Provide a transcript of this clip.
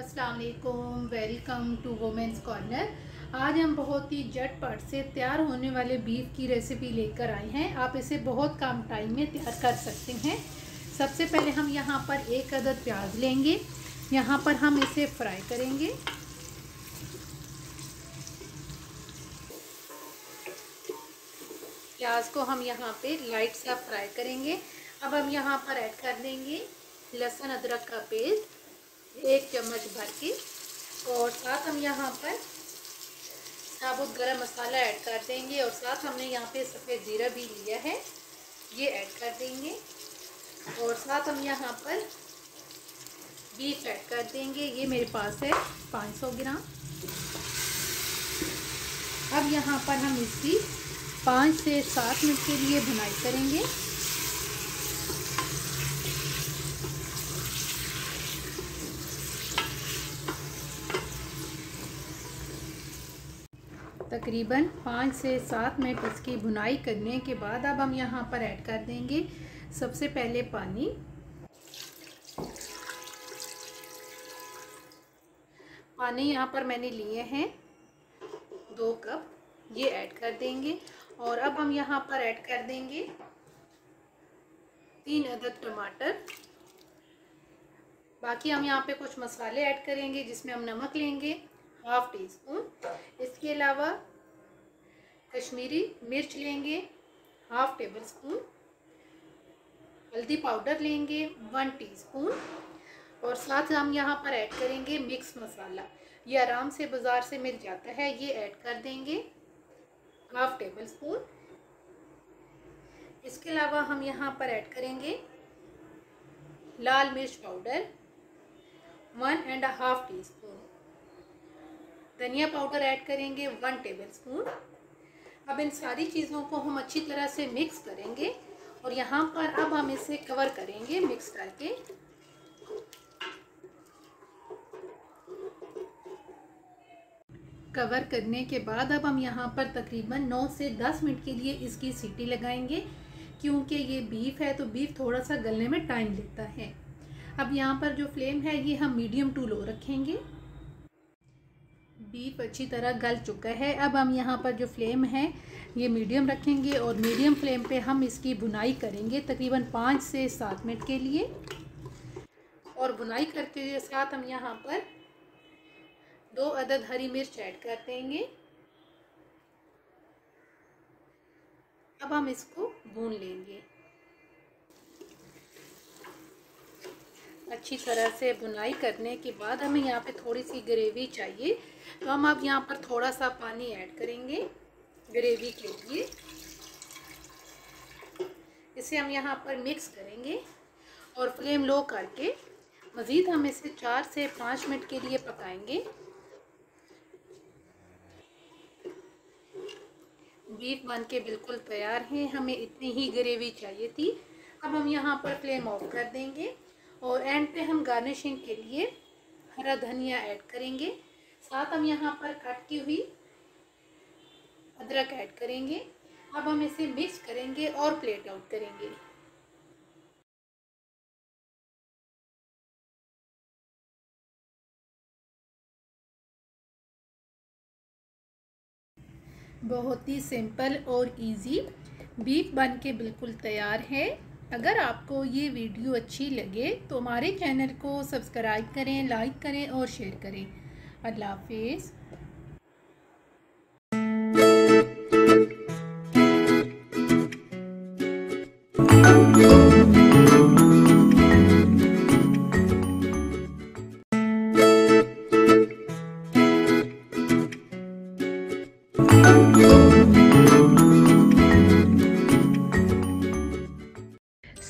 अस्सलाम वालेकुम welcome to women's corner आज हम बहुत ही झटपट से तैयार होने वाले बीफ की रेसिपी लेकर आए हैं। आप इसे बहुत कम टाइम में तैयार कर सकते हैं। सबसे पहले हम यहाँ पर एक अदद प्याज लेंगे। यहाँ पर हम इसे फ्राई करेंगे। प्याज को हम यहाँ पे लाइट सा फ्राई करेंगे। अब हम यहाँ पर ऐड कर देंगे लहसुन अदरक का पेस्ट। एक चम्मच भर के और साथ हम यहाँ पर साबुत गरम मसाला ऐड कर देंगे और साथ हमने यहाँ पे सफ़ेद ज़ीरा भी लिया है, ये ऐड कर देंगे। और साथ हम यहाँ पर बीफ ऐड कर देंगे, ये मेरे पास है 500 ग्राम। अब यहाँ पर हम इसकी पाँच से सात मिनट के लिए भुनाई करेंगे। तकरीबन पाँच से सात मिनट इसकी भुनाई करने के बाद अब हम यहाँ पर ऐड कर देंगे सबसे पहले पानी। पानी यहाँ पर मैंने लिए हैं दो कप, ये ऐड कर देंगे और अब हम यहाँ पर ऐड कर देंगे तीन अदद टमाटर। बाकी हम यहाँ पे कुछ मसाले ऐड करेंगे जिसमें हम नमक लेंगे। हाफ़ टी स्पून इसके अलावा कश्मीरी मिर्च लेंगे, हाफ़ टेबल स्पून हल्दी पाउडर लेंगे, वन टीस्पून। और साथ हम यहाँ पर ऐड करेंगे मिक्स मसाला। ये आराम से बाज़ार से मिल जाता है, ये ऐड कर देंगे, हाफ़ टेबल स्पून इसके अलावा हम यहाँ पर ऐड करेंगे लाल मिर्च powder, one and half teaspoon धनिया पाउडर ऐड करेंगे वन टेबल स्पून अब इन सारी चीज़ों को हम अच्छी तरह से मिक्स करेंगे और यहाँ पर अब हम इसे कवर करेंगे मिक्स करके। कवर करने के बाद अब हम यहाँ पर तकरीबन 9 से 10 मिनट के लिए इसकी सीटी लगाएँगे, क्योंकि ये बीफ है तो बीफ थोड़ा सा गलने में टाइम लेता है। अब यहाँ पर जो फ्लेम है, ये हम मीडियम टू लो रखेंगे। बीफ अच्छी तरह गल चुका है। अब हम यहाँ पर जो फ्लेम है, ये मीडियम रखेंगे और मीडियम फ्लेम पे हम इसकी बुनाई करेंगे तकरीबन पाँच से सात मिनट के लिए। और बुनाई करते हुए साथ हम यहाँ पर दो अदद हरी मिर्च ऐड कर देंगे। अब हम इसको भून लेंगे। अच्छी तरह से बुनाई करने के बाद हमें यहाँ पे थोड़ी सी ग्रेवी चाहिए। तो हम अब यहाँ पर थोड़ा सा पानी ऐड करेंगे ग्रेवी के लिए। इसे हम यहाँ पर मिक्स करेंगे और फ्लेम लो करके मज़ीद हम इसे चार से पाँच मिनट के लिए पकाएँगे। बीफ बन के बिल्कुल तैयार हैं, हमें इतनी ही ग्रेवी चाहिए थी। अब हम यहाँ पर फ्लेम ऑफ़ कर देंगे। और एंड पे हम गार्निशिंग के लिए हरा धनिया ऐड करेंगे। साथ हम यहाँ पर कट की हुई अदरक ऐड करेंगे। अब हम इसे मिक्स करेंगे और प्लेट आउट करेंगे। बहुत ही सिंपल और इजी बीफ बन के बिल्कुल तैयार है। अगर आपको ये वीडियो अच्छी लगे तो हमारे चैनल को सब्सक्राइब करें लाइक करें और शेयर करें। अल्लाह हाफिज़।